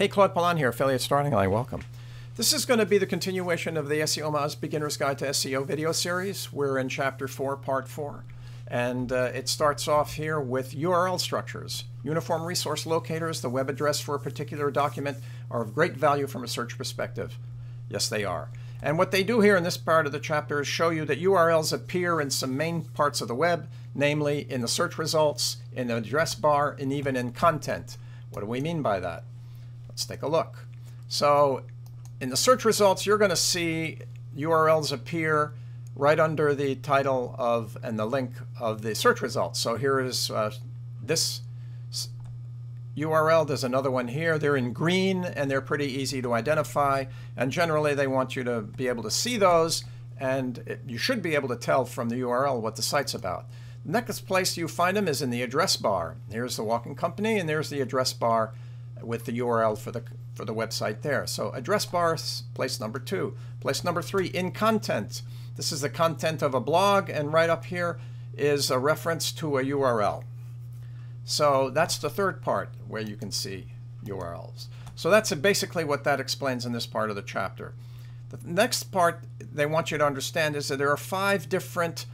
Hey, Claude Pelanne here, Affiliate Starting Line. Welcome. This is going to be the continuation of the SEOmoz Beginner's Guide to SEO video series. We're in Chapter 4, Part 4. And uh, it starts off here with URL structures. Uniform resource locators, the web address for a particular document, are of great value from a search perspective. Yes, they are. And what they do here in this part of the chapter is show you that URLs appear in some main parts of the web, namely in the search results, in the address bar, and even in content. What do we mean by that? Let's take a look. So in the search results, you're going to see URLs appear right under the title of and the link of the search results. So here is uh, this URL. There's another one here. They're in green and they're pretty easy to identify. And generally, they want you to be able to see those. And it, you should be able to tell from the URL what the site's about. The next place you find them is in the address bar. Here's the walking company, and there's the address bar with the URL for the for the website there. So address bar, place number two. Place number three, in content. This is the content of a blog, and right up here is a reference to a URL. So that's the third part where you can see URLs. So that's basically what that explains in this part of the chapter. The next part they want you to understand is that there are five different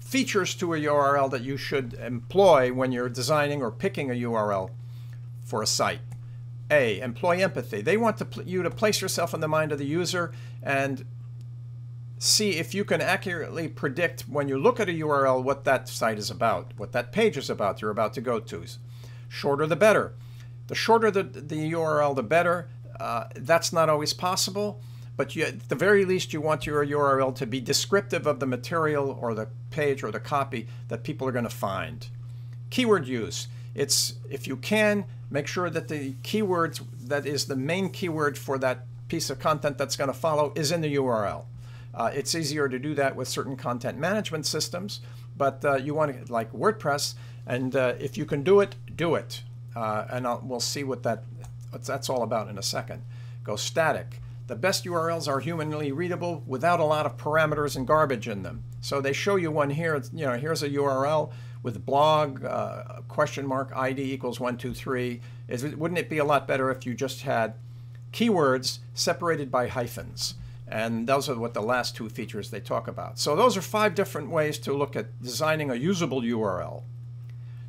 features to a URL that you should employ when you're designing or picking a URL for a site. A, employ empathy. They want to you to place yourself in the mind of the user and see if you can accurately predict when you look at a URL what that site is about, what that page is about you're about to go to. Shorter the better. The shorter the, the URL, the better. Uh, that's not always possible, but you, at the very least you want your URL to be descriptive of the material or the page or the copy that people are going to find. Keyword use. It's if you can, make sure that the keywords that is the main keyword for that piece of content that's going to follow is in the URL. Uh, it's easier to do that with certain content management systems, but uh, you want to like WordPress, and uh, if you can do it, do it. Uh, and I'll, we'll see what that what that's all about in a second. Go static. The best URLs are humanly readable without a lot of parameters and garbage in them. So they show you one here. You know, here's a URL with blog uh, question mark ID equals one two three. Is wouldn't it be a lot better if you just had keywords separated by hyphens? And those are what the last two features they talk about. So those are five different ways to look at designing a usable URL.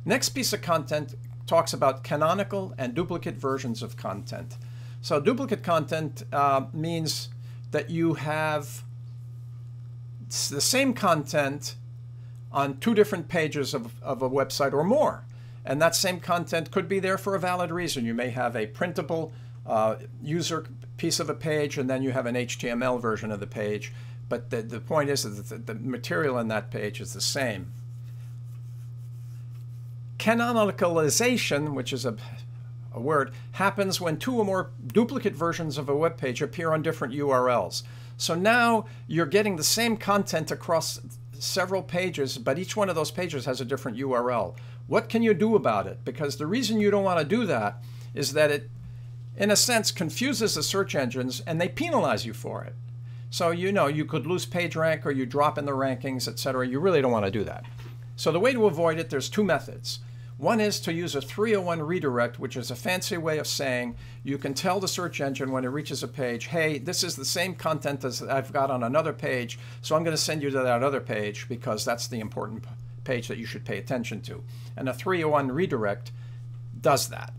Next piece of content talks about canonical and duplicate versions of content. So duplicate content uh, means that you have the same content on two different pages of, of a website or more. And that same content could be there for a valid reason. You may have a printable uh, user piece of a page and then you have an HTML version of the page. But the, the point is that the, the material in that page is the same. Canonicalization, which is a, a word, happens when two or more duplicate versions of a web page appear on different URLs. So now you're getting the same content across several pages, but each one of those pages has a different URL. What can you do about it? Because the reason you don't want to do that is that it in a sense, confuses the search engines and they penalize you for it. So, you know, you could lose page rank or you drop in the rankings, etc. You really don't want to do that. So, the way to avoid it, there's two methods. One is to use a 301 redirect, which is a fancy way of saying you can tell the search engine when it reaches a page, hey, this is the same content as I've got on another page, so I'm going to send you to that other page because that's the important page that you should pay attention to. And a 301 redirect does that.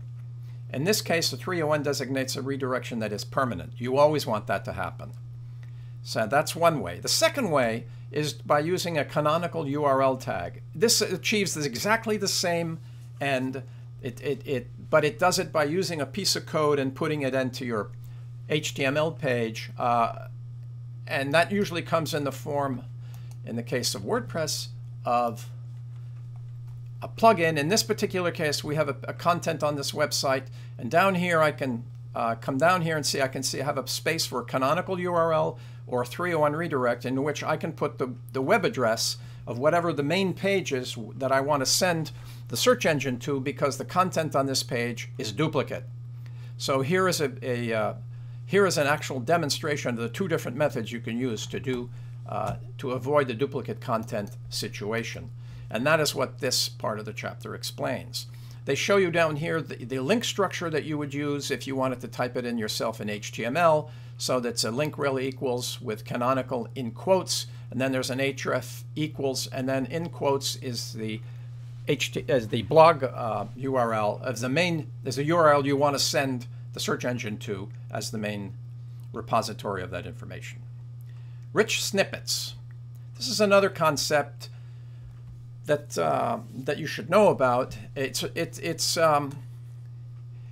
In this case, the 301 designates a redirection that is permanent. You always want that to happen. So that's one way. The second way is by using a canonical URL tag. This achieves exactly the same end, it, it, it, but it does it by using a piece of code and putting it into your HTML page. Uh, and that usually comes in the form, in the case of WordPress, of a plugin. In this particular case, we have a, a content on this website. And down here, I can uh, come down here and see, I can see I have a space for a canonical URL or 301 redirect in which I can put the, the web address of whatever the main page is that I want to send the search engine to because the content on this page is duplicate. So here is a, a uh, here is an actual demonstration of the two different methods you can use to do uh, to avoid the duplicate content situation. And that is what this part of the chapter explains. They show you down here the, the link structure that you would use if you wanted to type it in yourself in HTML. So that's a link really equals with canonical in quotes, and then there's an href equals, and then in quotes is the HT, as the blog uh, URL as the main is a URL you want to send the search engine to as the main repository of that information. Rich snippets. This is another concept that uh, that you should know about. It's it, it's um,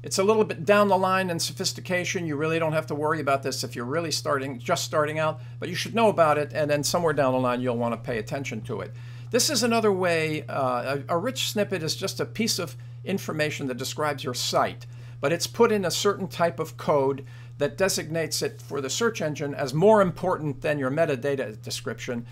it's a little bit down the line in sophistication. You really don't have to worry about this if you're really starting just starting out, but you should know about it, and then somewhere down the line you'll want to pay attention to it. This is another way. Uh, a, a rich snippet is just a piece of information that describes your site, but it's put in a certain type of code that designates it for the search engine as more important than your metadata description.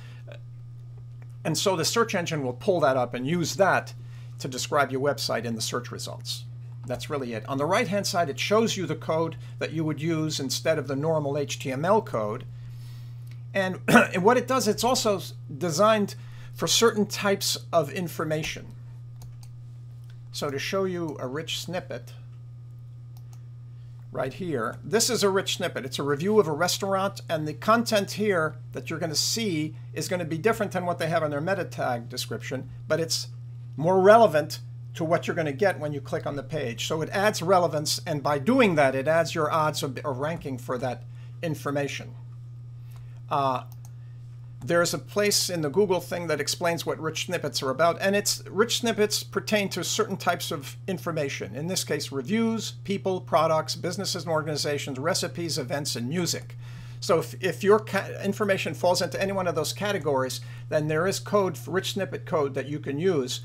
And so the search engine will pull that up and use that to describe your website in the search results. That's really it. On the right hand side, it shows you the code that you would use instead of the normal HTML code. And, and what it does, it's also designed for certain types of information. So to show you a rich snippet, right here. This is a rich snippet. It's a review of a restaurant, and the content here that you're going to see is going to be different than what they have in their meta tag description, but it's more relevant to what you're going to get when you click on the page. So it adds relevance, and by doing that, it adds your odds of, ranking for that information. Uh, there's a place in the Google thing that explains what rich snippets are about, and it's rich snippets pertain to certain types of information. In this case, reviews, people, products, businesses and organizations, recipes, events, and music. So if, if your information falls into any one of those categories, then there is code, rich snippet code that you can use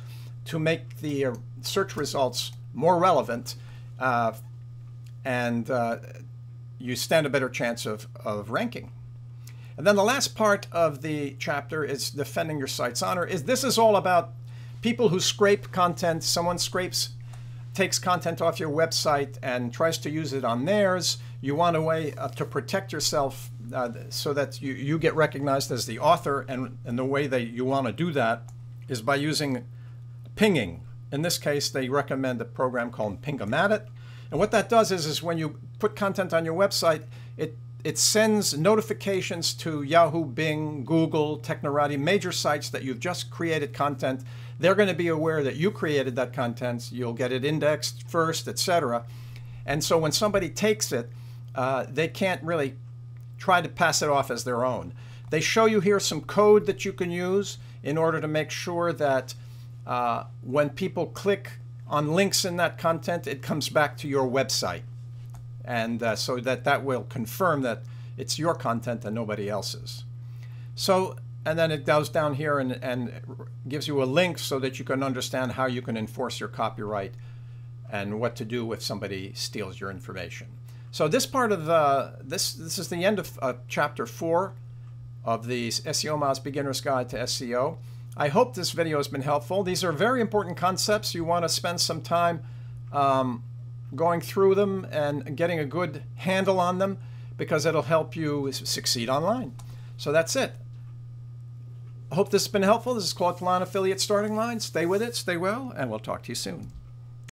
to make the uh, search results more relevant, uh, and uh, you stand a better chance of, of ranking. And then the last part of the chapter is defending your site's honor. Is this is all about people who scrape content. Someone scrapes, takes content off your website and tries to use it on theirs. You want a way uh, to protect yourself uh, so that you, you get recognized as the author. And, and the way that you want to do that is by using pinging. In this case, they recommend a program called Ping-O-Matic. And what that does is, is when you put content on your website, it it sends notifications to Yahoo, Bing, Google, Technorati, major sites that you've just created content. They're going to be aware that you created that content. You'll get it indexed first, etc. And so when somebody takes it, uh, they can't really try to pass it off as their own. They show you here some code that you can use in order to make sure that uh, when people click on links in that content, it comes back to your website and uh, so that that will confirm that it's your content and nobody else's. So, and then it goes down here and, and gives you a link so that you can understand how you can enforce your copyright and what to do if somebody steals your information. So this part of uh, this this is the end of uh, chapter four of the SEOmoz Beginner's Guide to SEO. I hope this video has been helpful. These are very important concepts. You want to spend some time um, going through them and getting a good handle on them because it'll help you succeed online. So that's it. I hope this has been helpful. This is Claude Pelanne Affiliate Starting Line. Stay with it, stay well, and we'll talk to you soon.